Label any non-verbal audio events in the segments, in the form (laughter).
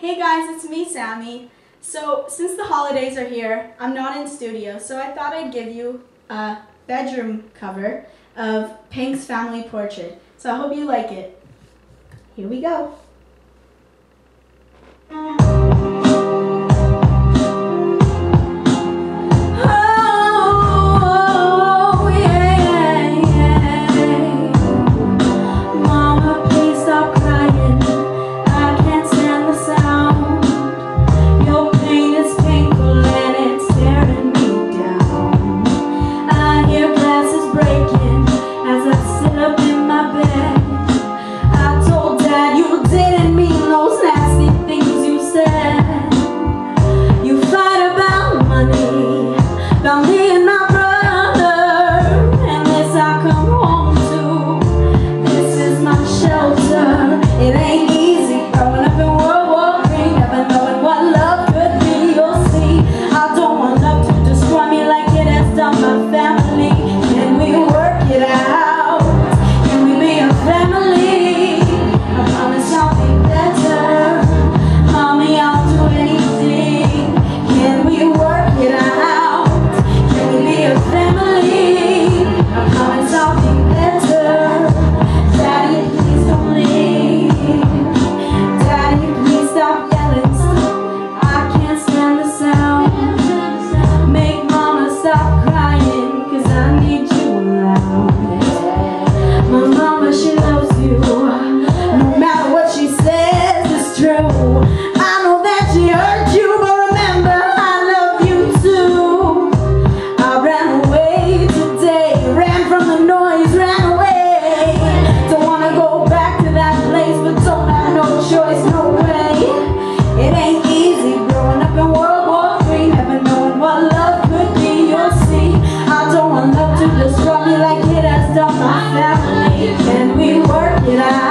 Hey guys, it's me, Sammie. So, since the holidays are here, I'm not in studio, so I thought I'd give you a bedroom cover of Pink's family portrait. So I hope you like it. Here we go. Thank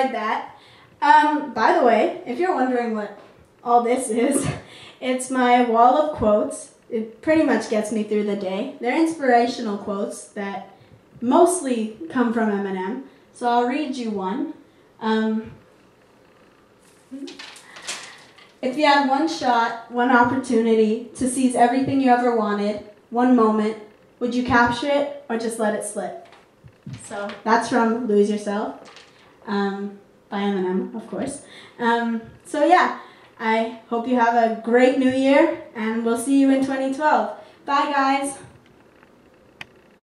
enjoyed that. Um, by the way, if you're wondering what all this is, (laughs) it's my wall of quotes. It pretty much gets me through the day. They're inspirational quotes that mostly come from Eminem. So I'll read you one. Um, if you had one shot, one opportunity to seize everything you ever wanted, one moment, would you capture it or just let it slip? So that's from Lose Yourself um, by Eminem, of course. Um, so yeah, I hope you have a great new year and we'll see you in 2012. Bye guys.